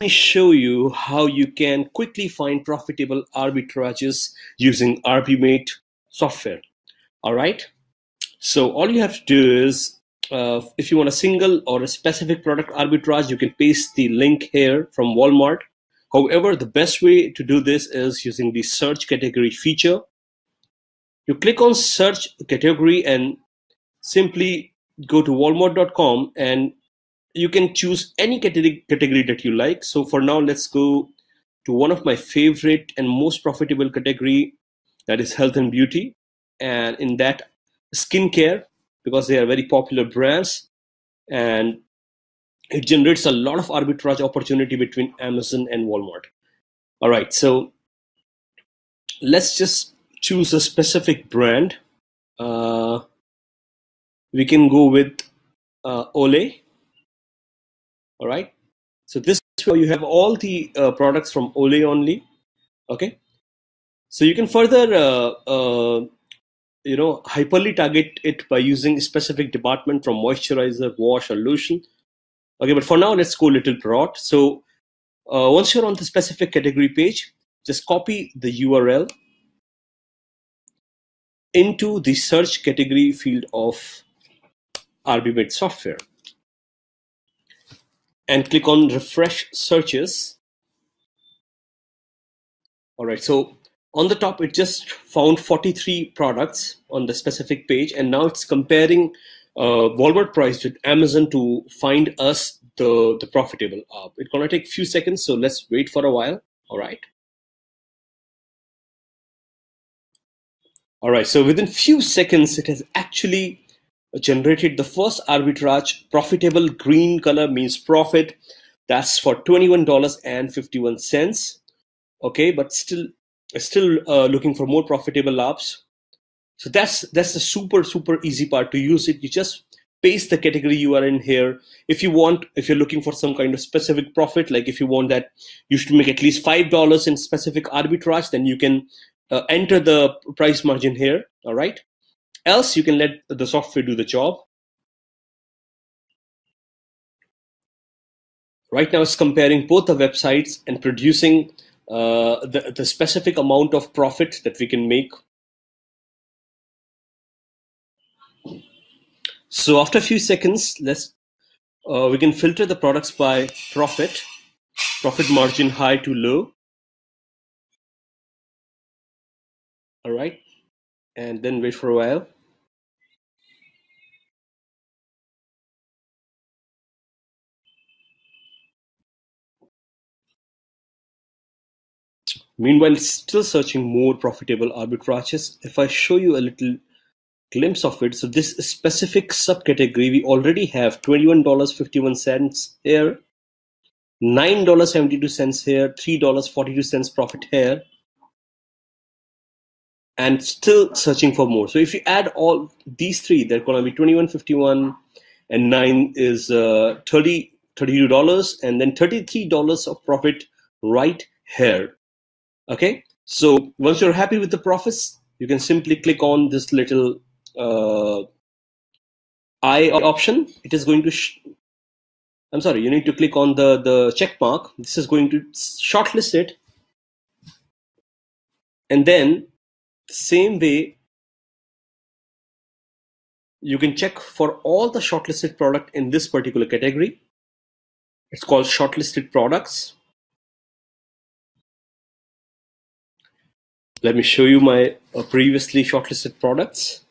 me show you how you can quickly find profitable arbitrages using arbiMate software. All right. So all you have to do is, uh, if you want a single or a specific product arbitrage, you can paste the link here from Walmart. However, the best way to do this is using the search category feature. You click on search category and simply go to walmart.com and you can choose any category, category that you like. So for now, let's go to one of my favorite and most profitable category, that is health and beauty. And in that, skincare, because they are very popular brands. And it generates a lot of arbitrage opportunity between Amazon and Walmart. All right, so let's just choose a specific brand. Uh, we can go with uh, Olay all right so this you have all the uh, products from Olay only. Okay? So you can further uh, uh, you know hyperly target it by using specific department from moisturizer wash or lotion. Okay but for now let's go a little broad. So uh, once you're on the specific category page just copy the url into the search category field of arbiMate software and click on refresh searches. All right, so on the top, it just found 43 products on the specific page, and now it's comparing uh, Walmart price with Amazon to find us the, the profitable. Uh, it's gonna take a few seconds, so let's wait for a while. All right. All right, so within few seconds, it has actually generated the first arbitrage profitable green color means profit. That's for $21.51 okay but still still uh, looking for more profitable apps so that's that's the super super easy part to use it. You just paste the category you are in here. If you want if you're looking for some kind of specific profit like if you want that you should make at least five dollars in specific arbitrage then you can uh, enter the price margin here. All right Else, you can let the software do the job. Right now, it's comparing both the websites and producing uh, the, the specific amount of profit that we can make. So after a few seconds, let's uh, we can filter the products by profit, profit margin high to low. All right and then wait for a while. Meanwhile, still searching more profitable arbitrages. If I show you a little glimpse of it, so this specific subcategory, we already have $21.51 here, $9.72 here, $3.42 profit here, and still searching for more. So if you add all these three, they're going to be 21, 51, and 9 is uh, 30, $32, and then $33 of profit right here. Okay, so once you're happy with the profits, you can simply click on this little uh, I option. It is going to, I'm sorry, you need to click on the, the check mark. This is going to shortlist it. And then the same way, you can check for all the shortlisted product in this particular category. It's called shortlisted products. Let me show you my uh, previously shortlisted products.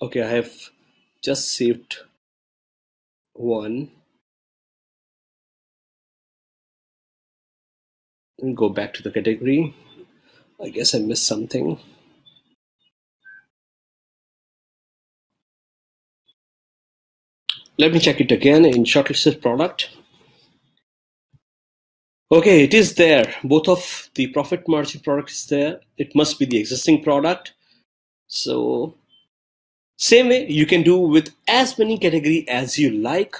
Okay, I have just saved one. Go back to the category. I guess I missed something. Let me check it again in shortlisted product. Okay, it is there. Both of the profit margin product is there. It must be the existing product. So same way you can do with as many category as you like.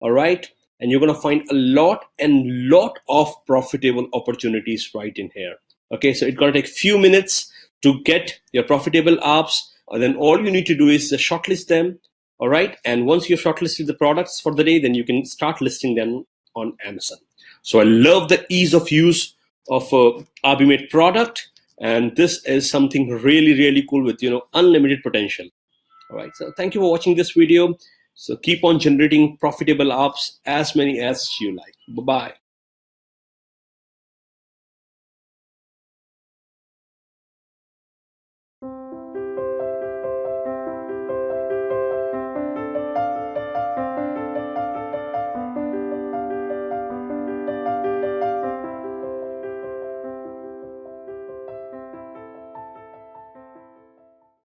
All right. And you're going to find a lot and lot of profitable opportunities right in here. Okay, so it's gonna take few minutes to get your profitable apps. And then all you need to do is shortlist them. All right. And once you've shortlisted the products for the day, then you can start listing them on Amazon. So I love the ease of use of uh, a arbiMate product. And this is something really, really cool with, you know, unlimited potential. All right. So thank you for watching this video. So keep on generating profitable apps as many as you like. Bye-bye.